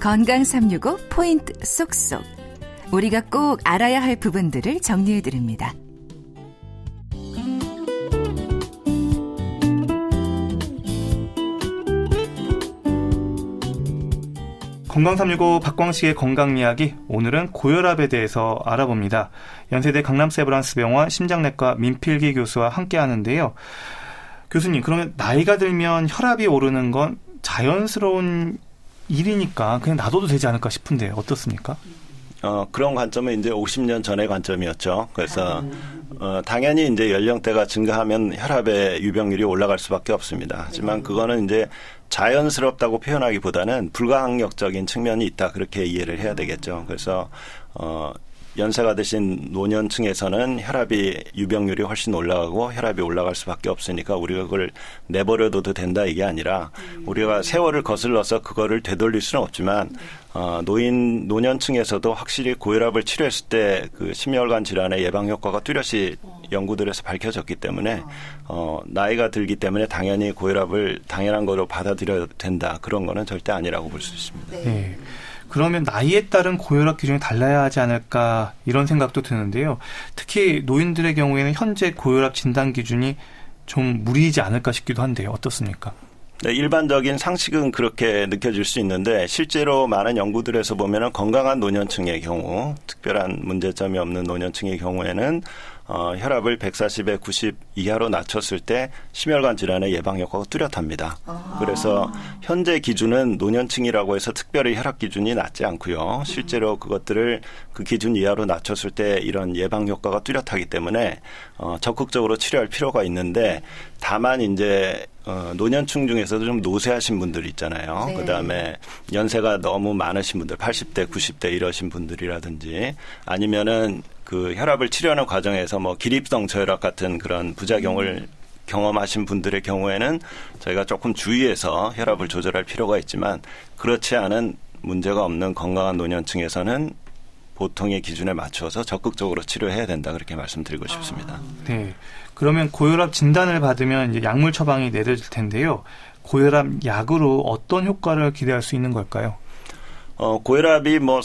건강 365 포인트 쏙쏙. 우리가 꼭 알아야 할 부분들을 정리해 드립니다. 건강 365 박광식의 건강 이야기 오늘은 고혈압에 대해서 알아봅니다. 연세대 강남세브란스병원 심장내과 민필기 교수와 함께 하는데요. 교수님, 그러면 나이가 들면 혈압이 오르는 건 자연스러운 일이니까 그냥 놔둬도 되지 않을까 싶은데 어떻습니까? 어, 그런 관점은 이제 50년 전의 관점이었죠. 그래서, 어, 당연히 이제 연령대가 증가하면 혈압의 유병률이 올라갈 수밖에 없습니다. 하지만 그거는 이제 자연스럽다고 표현하기보다는 불가항력적인 측면이 있다. 그렇게 이해를 해야 되겠죠. 그래서, 어, 연세가 드신 노년층에서는 혈압이 유병률이 훨씬 올라가고 혈압이 올라갈 수밖에 없으니까 우리가 그걸 내버려둬도 된다 이게 아니라 우리가 세월을 거슬러서 그거를 되돌릴 수는 없지만 어, 노인 노년층에서도 확실히 고혈압을 치료했을 때 그 심혈관 질환의 예방 효과가 뚜렷이 연구들에서 밝혀졌기 때문에 어, 나이가 들기 때문에 당연히 고혈압을 당연한 거로 받아들여야 된다 그런 거는 절대 아니라고 볼 수 있습니다. 네. 그러면 나이에 따른 고혈압 기준이 달라야 하지 않을까 이런 생각도 드는데요. 특히 노인들의 경우에는 현재 고혈압 진단 기준이 좀 무리이지 않을까 싶기도 한데요. 어떻습니까? 네, 일반적인 상식은 그렇게 느껴질 수 있는데 실제로 많은 연구들에서 보면은 건강한 노년층의 경우, 특별한 문제점이 없는 노년층의 경우에는 어, 혈압을 140에 90 이하로 낮췄을 때 심혈관 질환의 예방 효과가 뚜렷합니다. 아. 그래서 현재 기준은 노년층이라고 해서 특별히 혈압 기준이 낮지 않고요. 실제로 그것들을 그 기준 이하로 낮췄을 때 이런 예방 효과가 뚜렷하기 때문에 어, 적극적으로 치료할 필요가 있는데 다만 이제 어, 노년층 중에서도 좀 노쇠하신 분들 있잖아요. 네. 그 다음에 연세가 너무 많으신 분들, 80대, 90대 이러신 분들이라든지 아니면은 그 혈압을 치료하는 과정에서 뭐 기립성 저혈압 같은 그런 부작용을 음. 경험하신 분들의 경우에는 저희가 조금 주의해서 혈압을 조절할 필요가 있지만 그렇지 않은 문제가 없는 건강한 노년층에서는 보통의 기준에 맞춰서 적극적으로 치료해야 된다 그렇게 말씀드리고 싶습니다. 아, 네. 그러면 고혈압 진단을 받으면 이제 약물 처방이 내려질 텐데요. 고혈압 약으로 어떤 효과를 기대할 수 있는 걸까요? 어, 고혈압이 뭐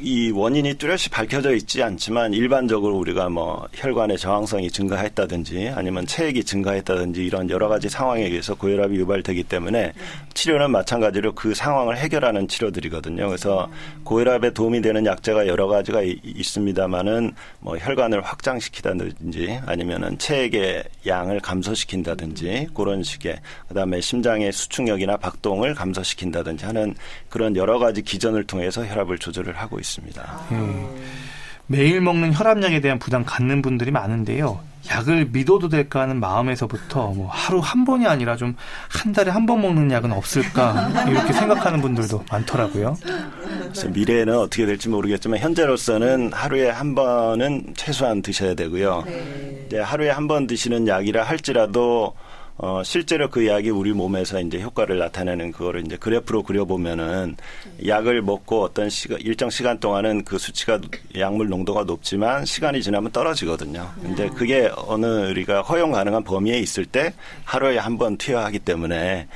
이 원인이 뚜렷이 밝혀져 있지 않지만 일반적으로 우리가 뭐 혈관의 저항성이 증가했다든지 아니면 체액이 증가했다든지 이런 여러 가지 상황에 의해서 고혈압이 유발되기 때문에 치료는 마찬가지로 그 상황을 해결하는 치료들이거든요. 그래서 고혈압에 도움이 되는 약제가 여러 가지가 있습니다만은 뭐 혈관을 확장시키다든지 아니면은 체액의 양을 감소시킨다든지 그런 식의 그다음에 심장의 수축력이나 박동을 감소시킨다든지 하는 그런 여러 가지 기전을 통해서 혈압을 조절을 하고 있습니다. 있습니다. 음. 매일 먹는 혈압약에 대한 부담 갖는 분들이 많은데요. 약을 믿어도 될까 하는 마음에서부터 뭐 하루 한 번이 아니라 좀 한 달에 한 번 먹는 약은 없을까 이렇게 생각하는 분들도 많더라고요. 미래에는 어떻게 될지 모르겠지만 현재로서는 하루에 한 번은 최소한 드셔야 되고요. 네. 하루에 한 번 드시는 약이라 할지라도 어, 실제로 그 약이 우리 몸에서 이제 효과를 나타내는 그거를 이제 그래프로 그려보면은 약을 먹고 어떤 시간, 일정 시간 동안은 그 수치가 약물 농도가 높지만 시간이 지나면 떨어지거든요. 근데 그게 어느 우리가 허용 가능한 범위에 있을 때 하루에 한 번 투여하기 때문에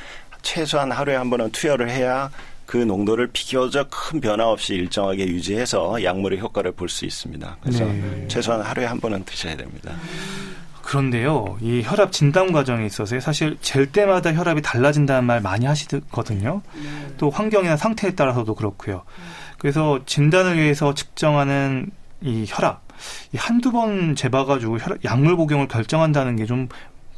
최소한 하루에 한 번은 투여를 해야 그 농도를 비교적 큰 변화 없이 일정하게 유지해서 약물의 효과를 볼 수 있습니다. 그래서 네. 최소한 하루에 한 번은 드셔야 됩니다. 그런데요, 이 혈압 진단 과정에 있어서 사실 잴 때마다 혈압이 달라진다는 말 많이 하시거든요. 네. 또 환경이나 상태에 따라서도 그렇고요. 그래서 진단을 위해서 측정하는 이 혈압, 이 한두 번 재봐가지고 혈압, 약물 복용을 결정한다는 게 좀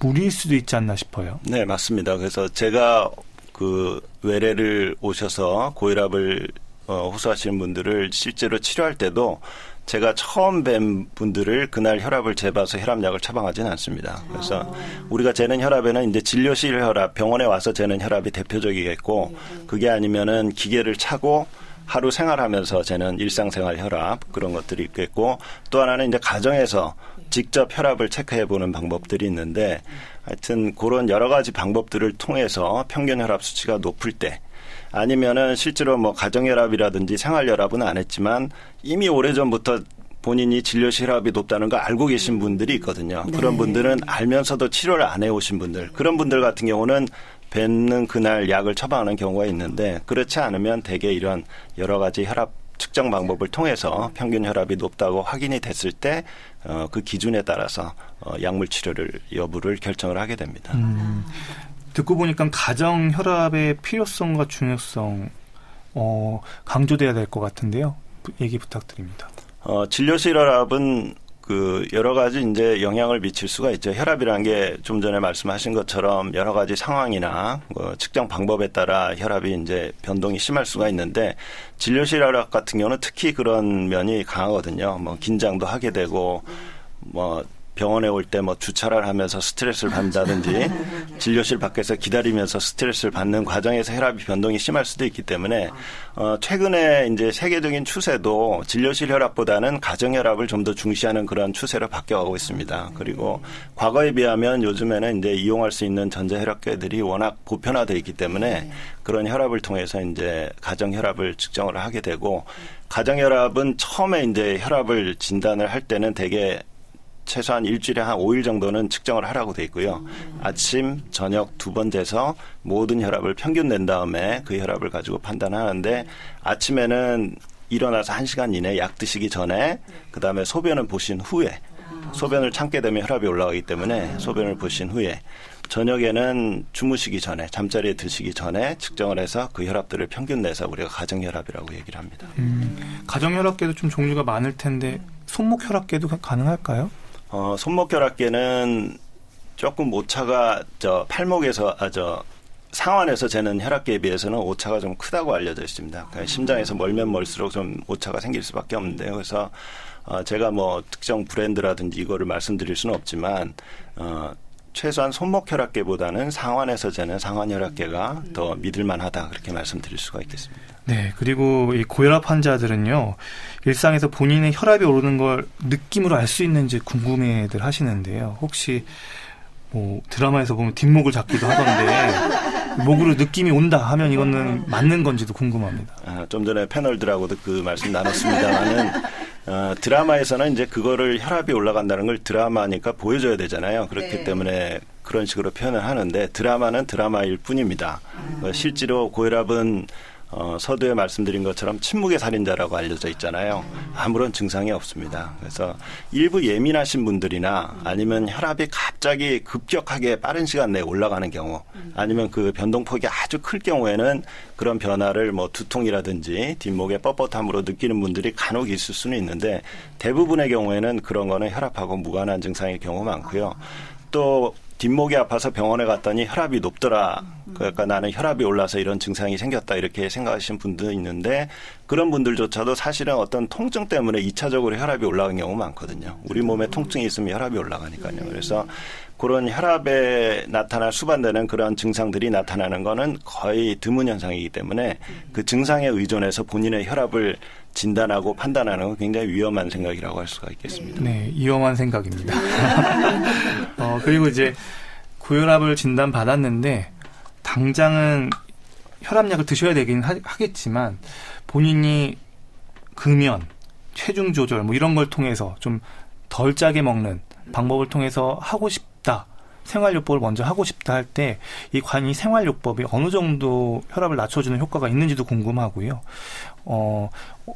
무리일 수도 있지 않나 싶어요. 네, 맞습니다. 그래서 제가 그 외래를 오셔서 고혈압을 어, 호소하시는 분들을 실제로 치료할 때도 제가 처음 뵌 분들을 그날 혈압을 재봐서 혈압약을 처방하지는 않습니다. 그래서 우리가 재는 혈압에는 이제 진료실 혈압, 병원에 와서 재는 혈압이 대표적이겠고 그게 아니면은 기계를 차고 하루 생활하면서 재는 일상생활 혈압 그런 것들이 있겠고 또 하나는 이제 가정에서 직접 혈압을 체크해 보는 방법들이 있는데 하여튼 그런 여러 가지 방법들을 통해서 평균 혈압 수치가 높을 때 아니면은 실제로 뭐 가정혈압이라든지 생활혈압은 안 했지만 이미 오래전부터 본인이 진료실 혈압이 높다는 걸 알고 계신 분들이 있거든요. 네. 그런 분들은 알면서도 치료를 안 해오신 분들, 그런 분들 같은 경우는 뵙는 그날 약을 처방하는 경우가 있는데 그렇지 않으면 대개 이런 여러 가지 혈압 측정 방법을 통해서 평균 혈압이 높다고 확인이 됐을 때, 어, 그 기준에 따라서, 어, 약물 치료를 여부를 결정을 하게 됩니다. 음, 듣고 보니까 가정 혈압의 필요성과 중요성, 어, 강조돼야 될 것 같은데요. 얘기 부탁드립니다. 어, 진료실 혈압은 그 여러 가지 이제 영향을 미칠 수가 있죠. 혈압이라는 게 좀 전에 말씀하신 것처럼 여러 가지 상황이나 뭐 측정 방법에 따라 혈압이 이제 변동이 심할 수가 있는데 진료실 혈압 같은 경우는 특히 그런 면이 강하거든요. 뭐 긴장도 하게 되고 뭐 병원에 올 때 뭐 주차를 하면서 스트레스를 받는다든지 진료실 밖에서 기다리면서 스트레스를 받는 과정에서 혈압이 변동이 심할 수도 있기 때문에 어 최근에 이제 세계적인 추세도 진료실 혈압보다는 가정 혈압을 좀 더 중시하는 그런 추세로 바뀌어가고 있습니다. 그리고 과거에 비하면 요즘에는 이제 이용할 수 있는 전자 혈압계들이 워낙 보편화되어 있기 때문에 그런 혈압을 통해서 이제 가정 혈압을 측정을 하게 되고 가정 혈압은 처음에 이제 혈압을 진단을 할 때는 되게 최소한 일주일에 한 5일 정도는 측정을 하라고 돼 있고요. 음. 아침, 저녁 두 번 돼서 모든 혈압을 평균 낸 다음에 그 혈압을 가지고 판단하는데 아침에는 일어나서 1시간 이내 약 드시기 전에 그다음에 소변을 보신 후에 소변을 참게 되면 혈압이 올라가기 때문에 소변을 보신 후에 저녁에는 주무시기 전에 잠자리에 드시기 전에 측정을 해서 그 혈압들을 평균 내서 우리가 가정 혈압이라고 얘기를 합니다. 음, 가정 혈압계도 좀 종류가 많을 텐데 손목 혈압계도 가능할까요? 어, 손목혈압계는 조금 오차가 저 팔목에서 아 저 상완에서 재는 혈압계에 비해서는 오차가 좀 크다고 알려져 있습니다. 그러니까 심장에서 멀면 멀수록 좀 오차가 생길 수밖에 없는데요. 그래서 어, 제가 뭐 특정 브랜드라든지 이거를 말씀드릴 수는 없지만 어, 최소한 손목 혈압계보다는 상완에서 재는 상완 혈압계가 더 믿을만하다 그렇게 말씀드릴 수가 있겠습니다. 네, 그리고 이 고혈압 환자들은요 일상에서 본인의 혈압이 오르는 걸 느낌으로 알 수 있는지 궁금해들 하시는데요. 혹시 뭐 드라마에서 보면 뒷목을 잡기도 하던데 목으로 느낌이 온다 하면 이거는 맞는 건지도 궁금합니다. 아, 좀 전에 패널들하고도 그 말씀 나눴습니다만은 어, 드라마에서는 이제 그거를 혈압이 올라간다는 걸 드라마니까 보여줘야 되잖아요. 그렇기 네. 때문에 그런 식으로 표현을 하는데 드라마는 드라마일 뿐입니다. 음. 실제로 고혈압은 어, 서두에 말씀드린 것처럼 침묵의 살인자라고 알려져 있잖아요. 아무런 증상이 없습니다. 그래서 일부 예민하신 분들이나 아니면 혈압이 갑자기 급격하게 빠른 시간 내에 올라가는 경우 아니면 그 변동폭이 아주 클 경우에는 그런 변화를 뭐 두통이라든지 뒷목의 뻣뻣함으로 느끼는 분들이 간혹 있을 수는 있는데 대부분의 경우에는 그런 거는 혈압하고 무관한 증상일 경우 많고요. 또 뒷목이 아파서 병원에 갔더니 혈압이 높더라. 그러니까 나는 혈압이 올라서 이런 증상이 생겼다. 이렇게 생각하시는 분도 있는데 그런 분들조차도 사실은 어떤 통증 때문에 2차적으로 혈압이 올라가는 경우 많거든요. 우리 몸에 통증이 있으면 혈압이 올라가니까요. 그래서 그런 혈압에 나타날 수반되는 그런 증상들이 나타나는 거는 거의 드문 현상이기 때문에 그 증상에 의존해서 본인의 혈압을 진단하고 판단하는 건 굉장히 위험한 생각이라고 할 수가 있겠습니다. 네, 위험한 생각입니다. 어, 그리고 이제 고혈압을 진단 받았는데 당장은 혈압약을 드셔야 되긴 하, 겠지만 본인이 금연, 체중 조절 뭐 이런 걸 통해서 좀 덜 짜게 먹는 방법을 통해서 하고 싶다. 생활요법을 먼저 하고 싶다 할 때 이 관이 생활요법이 어느 정도 혈압을 낮춰주는 효과가 있는지도 궁금하고요. 어,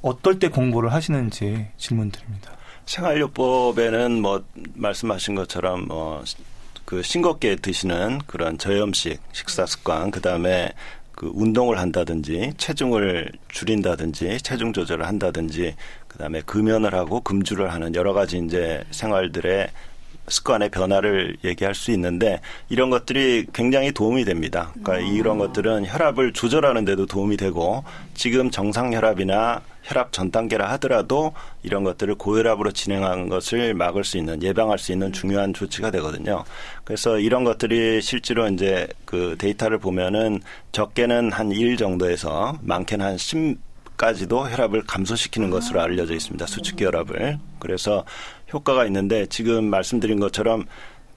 어떨 때 공부를 하시는지 질문 드립니다. 생활요법에는 뭐 말씀하신 것처럼 뭐 그 싱겁게 드시는 그런 저염식 식사 습관 그 다음에 그 운동을 한다든지 체중을 줄인다든지 체중 조절을 한다든지 그다음에 금연을 하고 금주를 하는 여러 가지 이제 생활들의 습관의 변화를 얘기할 수 있는데 이런 것들이 굉장히 도움이 됩니다. 그러니까 음. 이런 것들은 혈압을 조절하는 데도 도움이 되고 지금 정상 혈압이나 혈압 전 단계라 하더라도 이런 것들을 고혈압으로 진행하는 것을 막을 수 있는 예방할 수 있는 중요한 조치가 되거든요. 그래서 이런 것들이 실제로 이제 그 데이터를 보면은 적게는 한1 정도에서 많게는 한 10, 까지도 혈압을 감소시키는 것으로 알려져 있습니다. 수축기 혈압을. 그래서 효과가 있는데 지금 말씀드린 것처럼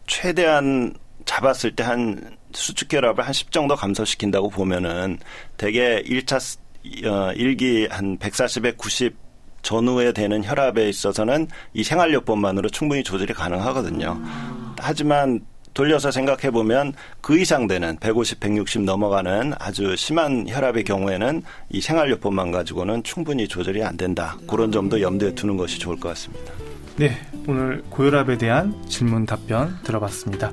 최대한 잡았을 때 한 수축 결합을 한 10 정도 감소시킨다고 보면은 대개 1차 어, 1기 한 140에 90 전후에 되는 혈압에 있어서는 이 생활요법만으로 충분히 조절이 가능하거든요. 음. 하지만 돌려서 생각해 보면 그 이상 되는 150, 160 넘어가는 아주 심한 혈압의 경우에는 이 생활요법만 가지고는 충분히 조절이 안 된다. 그런 점도 염두에 두는 것이 좋을 것 같습니다. 네, 오늘 고혈압에 대한 질문 답변 들어봤습니다.